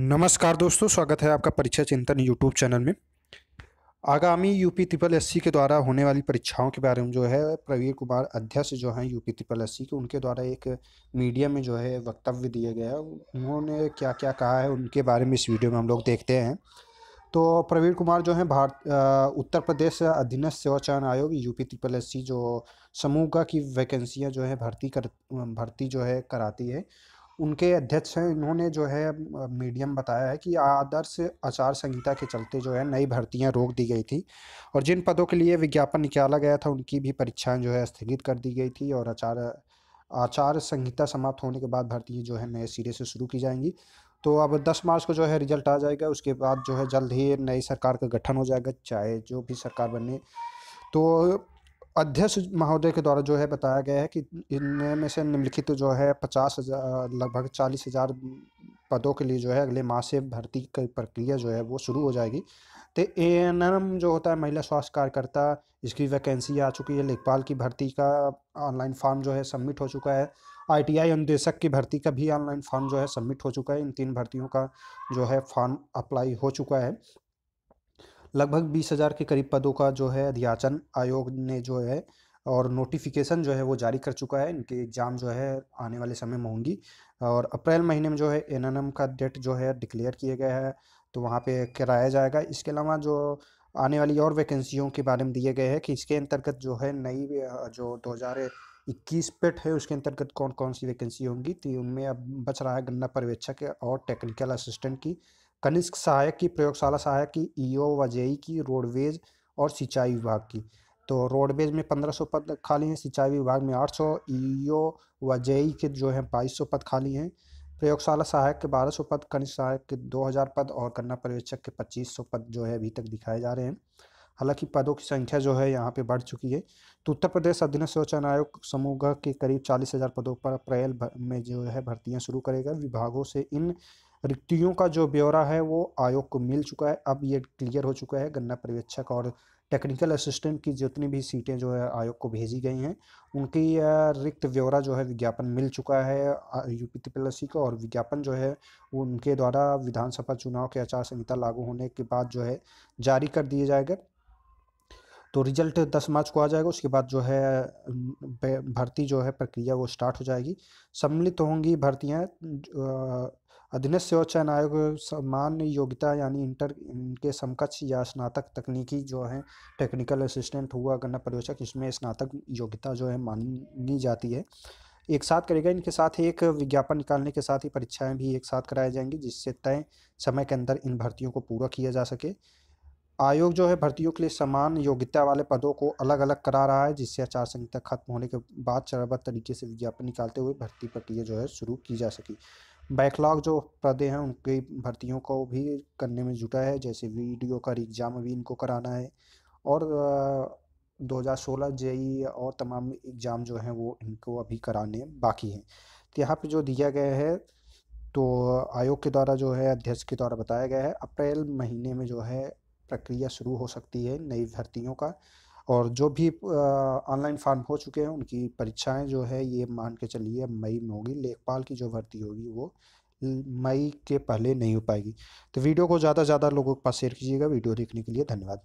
नमस्कार दोस्तों, स्वागत है आपका परीक्षा चिंतन यूट्यूब चैनल में। आगामी यूपी ट्रिपल एससी के द्वारा होने वाली परीक्षाओं के बारे में जो है प्रवीण कुमार अध्यक्ष जो हैं यूपी ट्रिपल एससी के, उनके द्वारा एक मीडिया में जो है वक्तव्य दिया गया उन्होंने क्या क्या कहा है, उनके बारे में इस वीडियो में हम लोग देखते हैं। तो प्रवीण कुमार जो है, भारत उत्तर प्रदेश अधीनस्थ सेवा चयन आयोग यूपी ट्रिपल एस जो समूह की वैकेंसियाँ जो है, भर्ती कर, भर्ती जो है कराती है। उनके अध्यक्ष हैं। इन्होंने जो है मीडियम बताया है कि आदर्श आचार संहिता के चलते जो है, नई भर्तियाँ रोक दी गई थी और जिन पदों के लिए विज्ञापन निकाला गया था, उनकी भी परीक्षाएँ जो है, स्थगित कर दी गई थी और आचार आचार संहिता समाप्त होने के बाद भर्ती जो है, नए सिरे से शुरू की जाएँगी। तो अब 10 मार्च को जो है, रिज़ल्ट आ जाएगा। उसके बाद जो है, जल्द ही नई सरकार का गठन हो जाएगा, चाहे जो भी सरकार बने। तो अध्यक्ष महोदय के द्वारा जो है बताया गया है कि इनमें से निम्नलिखित जो है पचास हज़ार, लगभग चालीस हज़ार पदों के लिए जो है अगले माह से भर्ती की प्रक्रिया जो है वो शुरू हो जाएगी। तो ए एन एम जो होता है महिला स्वास्थ्य कार्यकर्ता, इसकी वैकेंसी आ चुकी है, लेखपाल की भर्ती का ऑनलाइन फॉर्म जो है सबमिट हो चुका है। आईटीआई निदेशक की भर्ती का भी ऑनलाइन फॉर्म जो है सबमिट हो चुका है। इन तीन भर्तियों का जो है फॉर्म अप्लाई हो चुका है। लगभग बीस हज़ार के करीब पदों का जो है अध्याचन आयोग ने जो है और नोटिफिकेशन जो है वो जारी कर चुका है। इनके एग्ज़ाम जो है आने वाले समय में होंगी और अप्रैल महीने में जो है एनएनएम का डेट जो है डिक्लेयर किया गया है तो वहाँ पे कराया जाएगा। इसके अलावा जो आने वाली और वैकेंसियों के बारे में दिए गए हैं कि इसके अंतर्गत जो है नई, जो दो हज़ार इक्कीस पेट है उसके अंतर्गत कौन कौन सी वैकेंसी होंगी तो उनमें अब बच रहा है गन्ना पर्यवेक्षक और टेक्निकल असिस्टेंट की कनिष्क सहायक की प्रयोगशाला सहायक की ईओ व जेई की रोडवेज़ और सिंचाई विभाग की। तो रोडवेज़ में पंद्रह सौ पद खाली हैं, सिंचाई विभाग में आठ सौ, ईओ व जेई के जो है बाईस सौ पद खाली हैं। प्रयोगशाला सहायक के बारह सौ पद, कनिष्क सहायक के दो हज़ार पद और कन्या पर्यवेक्षक के पच्चीस सौ पद जो है अभी तक दिखाए जा रहे हैं। हालाँकि पदों की संख्या जो है यहाँ पे बढ़ चुकी है। तो उत्तर प्रदेश अधीनस्थ चयन आयोग समूह के करीब चालीस हज़ार पदों पर अप्रैल में जो है भर्तियाँ शुरू करेगा। विभागों से इन रिक्तियों का जो ब्यौरा है, वो आयोग को मिल चुका है। अब ये क्लियर हो चुका है गन्ना पर्यवेक्षक और टेक्निकल असिस्टेंट की जितनी भी सीटें जो है, आयोग को भेजी गई हैं, उनकी रिक्त ब्यौरा जो है, विज्ञापन मिल चुका है यूपी त्रिपल को और विज्ञापन जो है, वो उनके द्वारा विधानसभा चुनाव के आचार संहिता लागू होने के बाद जो है, जारी कर दिए जाएगा। तो रिज़ल्ट दस मार्च को आ जाएगा, उसके बाद जो है भर्ती जो है, प्रक्रिया वो स्टार्ट हो जाएगी। सम्मिलित होंगी भर्तियाँ अधीनस्थ सेवा चयन आयोग समान योग्यता यानी इंटर, इनके समकक्ष या स्नातक तकनीकी जो है टेक्निकल असिस्टेंट हुआ, गन्ना पर्यवेक्षक, इसमें स्नातक योग्यता जो है मानी जाती है। एक साथ करेगा, इनके साथ ही एक विज्ञापन निकालने के साथ ही परीक्षाएँ भी एक साथ कराई जाएँगी, जिससे तय समय के अंदर इन भर्तियों को पूरा किया जा सके। आयोग जो है, भर्तियों के लिए समान योग्यता वाले पदों को अलग अलग करा रहा है, जिससे आचार संहिता खत्म होने के बाद चरणबद्ध तरीके से विज्ञापन निकालते हुए भर्ती प्रक्रिया जो है, शुरू की जा सकी। बैकलॉग जो पदे हैं उनकी भर्तियों को भी करने में जुटा है, जैसे वीडियो का एग्ज़ाम अभी इनको कराना है। और दो हज़ार सोलह जेई और तमाम एग्ज़ाम जो हैं वो इनको अभी कराने बाकी हैं। तो यहाँ पे जो दिया गया है तो आयोग के द्वारा जो है, अध्यक्ष के द्वारा बताया गया है, अप्रैल महीने में जो है प्रक्रिया शुरू हो सकती है नई भर्तियों का। और जो भी ऑनलाइन फॉर्म हो चुके हैं, उनकी परीक्षाएँ जो है, ये मान के चलिए मई में होगी। लेखपाल की जो भर्ती होगी, वो मई के पहले नहीं हो पाएगी। तो वीडियो को ज़्यादा से ज़्यादा लोगों के पास शेयर कीजिएगा। वीडियो देखने के लिए धन्यवाद।